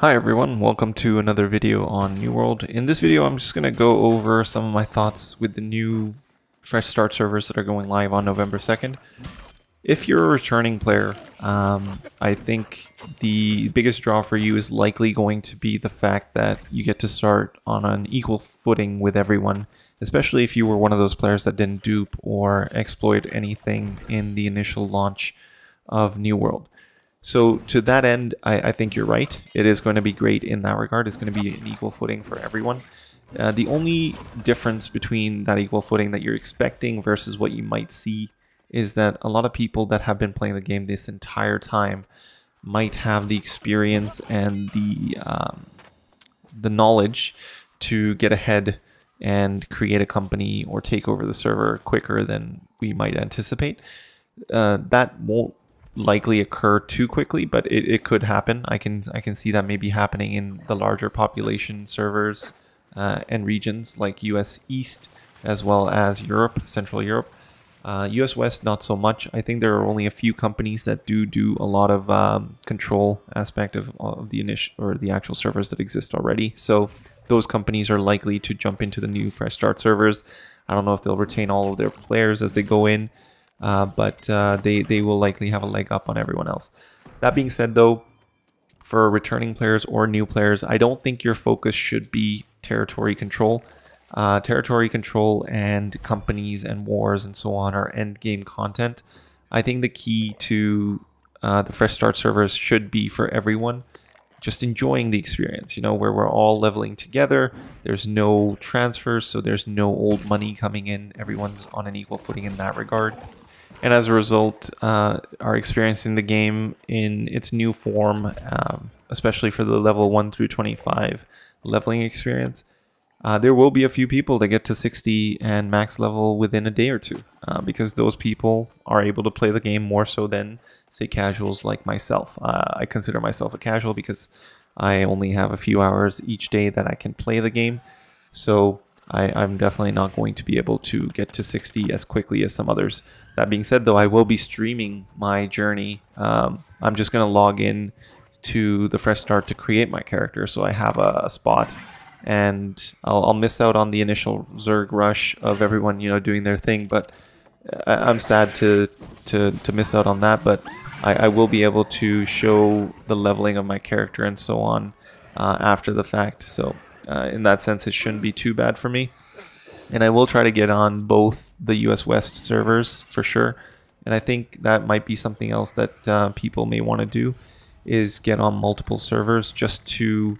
Hi everyone, welcome to another video on New World. In this video I'm just going to go over some of my thoughts with the new fresh start servers that are going live on November 2nd. If you're a returning player, um, I think the biggest draw for you is likely going to be the fact that you get to start on an equal footing with everyone, especially if you were one of those players that didn't dupe or exploit anything in the initial launch of New World. So to that end, I, I, think you're right. It is going to be great in that regard. It's going to be an equal footing for everyone. Uh, the only difference between that equal footing that you're expecting versus what you might see is that a lot of people that have been playing the game this entire time might have the experience and the um, the knowledge to get ahead and create a company or take over the server quicker than we might anticipate. Uh, that won't likely occur too quickly, but it, it could happen. I can I can see that maybe happening in the larger population servers uh, and regions like US East as well as Europe, Central Europe. Uh, US West, not so much. I think there are only a few companies that do do a lot of um, control aspect of, of the initial or the actual servers that exist already. So those companies are likely to jump into the new fresh start servers. I don't know if they'll retain all of their players as they go in uh, but uh, they, they will likely have a leg up on everyone else. That being said, though, for returning players or new players, I don't think your focus should be territory control. Uh, territory control and companies and wars and so on are end game content. I think the key to uh, the fresh start servers should be for everyone just enjoying the experience, you know, where we're all leveling together. There's no transfers, so there's no old money coming in. Everyone's on an equal footing in that regard and as a result uh, are experiencing the game in its new form, um, especially for the level 1 through 25 leveling experience. Uh, there will be a few people that get to 60 and max level within a day or two uh, because those people are able to play the game more so than, say, casuals like myself. Uh, I consider myself a casual because I only have a few hours each day that I can play the game. So I, am definitely not going to be able to get to 60 as quickly as some others. That being said, though, I will be streaming my journey. Um, I'm just going to log in to the fresh start to create my character, so I have a, a spot, and I'll, I'll, miss out on the initial Zerg rush of everyone, you know, doing their thing. But I, am sad to to to miss out on that. But I, I, will be able to show the leveling of my character and so on uh, after the fact. So uh, in that sense, it shouldn't be too bad for me. And I will try to get on both the US West servers for sure. And I think that might be something else that uh, people may want to do is get on multiple servers just to,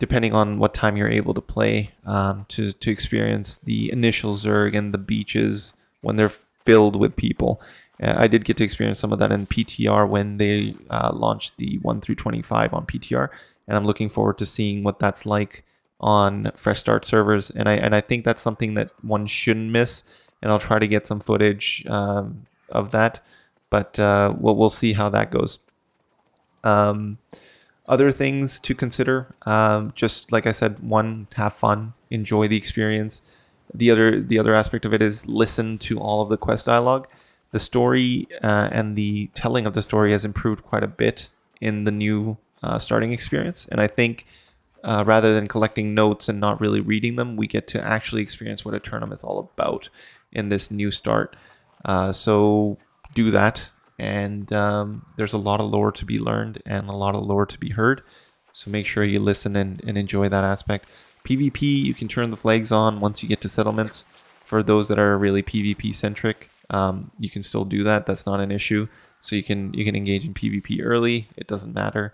depending on what time you're able to play, um, to, to experience the initial Zerg and the beaches when they're filled with people. Uh, I did get to experience some of that in PTR when they uh, launched the 1 through 25 on PTR, and I'm looking forward to seeing what that's like on fresh start servers and i and i think that's something that one shouldn't miss and i'll try to get some footage um, of that but uh, we'll, we'll see how that goes. Um, other things to consider um, just like i said one have fun enjoy the experience. The other the other aspect of it is listen to all of the quest dialogue. The story uh, and the telling of the story has improved quite a bit in the new uh, starting experience and i think uh, rather than collecting notes and not really reading them, we get to actually experience what Aeternum is all about in this new start. Uh, so do that, and um, there's a lot of lore to be learned and a lot of lore to be heard. So make sure you listen and, and enjoy that aspect. PvP, you can turn the flags on once you get to settlements. For those that are really PvP centric, um, you can still do that. That's not an issue. So you can you can engage in PvP early. It doesn't matter.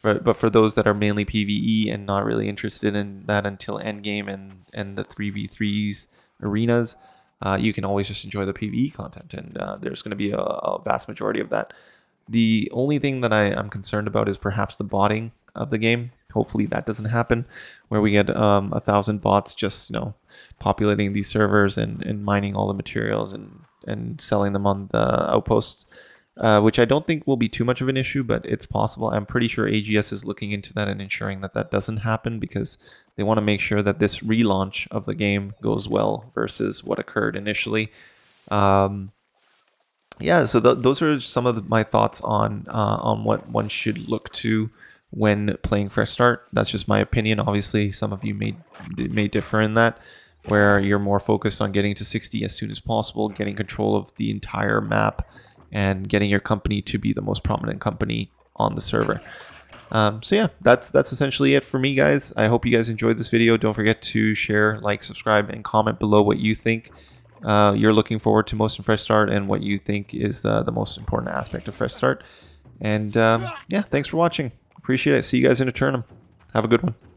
For, but for those that are mainly PVE and not really interested in that until endgame and, and the 3v3s arenas, uh, you can always just enjoy the PVE content, and uh, there's going to be a, a, vast majority of that. The only thing that I, am concerned about is perhaps the botting of the game. Hopefully that doesn't happen, where we get um, a thousand bots just you know populating these servers and, and mining all the materials and and selling them on the outposts uh, which I don't think will be too much of an issue, but it's possible. I'm pretty sure AGS is looking into that and ensuring that that doesn't happen because they want to make sure that this relaunch of the game goes well versus what occurred initially. Um, yeah, so th those are some of the, my thoughts on uh, on what one should look to when playing Fresh Start. That's just my opinion. Obviously, some of you may may differ in that, where you're more focused on getting to 60 as soon as possible, getting control of the entire map, and getting your company to be the most prominent company on the server. Um, so yeah, that's that's essentially it for me, guys. I hope you guys enjoyed this video. Don't forget to share, like, subscribe, and comment below what you think uh, you're looking forward to most in Fresh Start and what you think is uh, the most important aspect of Fresh Start. And um, yeah, thanks for watching. Appreciate it. See you guys in Aeternum. Have a good one.